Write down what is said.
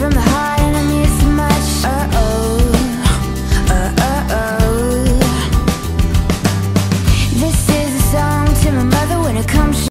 from the